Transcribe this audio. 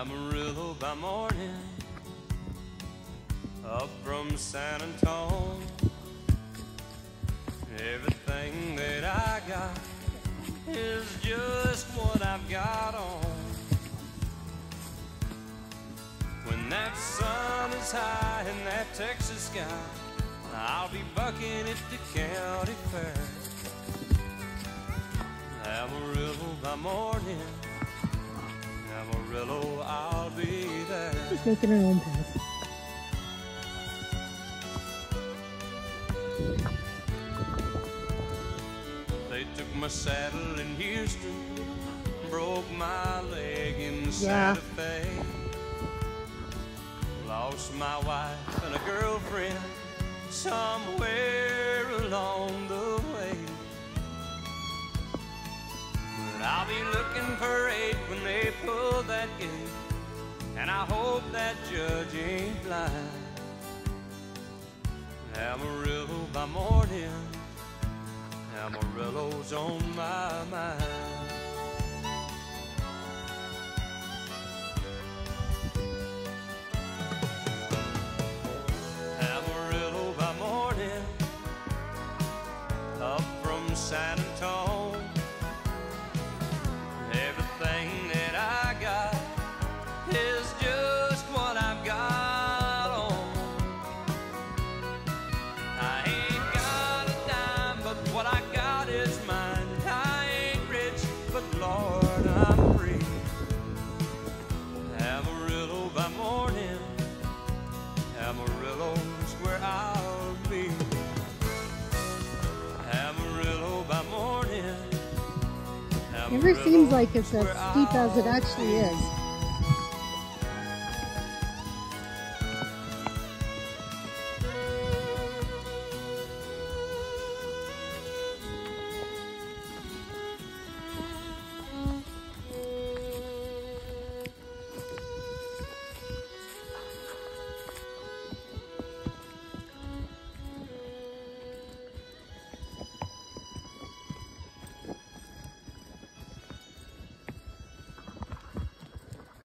Amarillo by morning, up from San Antonio. Everything that I got is just what I've got on. When that sun is high in that Texas sky, I'll be bucking at the county fair. Amarillo by morning, Just making her own path. They took my saddle in Houston, broke my leg in Yeah. Santa Fe. Lost my wife and a girlfriend somewhere along the way. But I'll be looking for eight when they pull that gate, and I hope that judge ain't blind. Amarillo by morning. Amarillo's on my mind. Never seems like it's as steep as it actually is.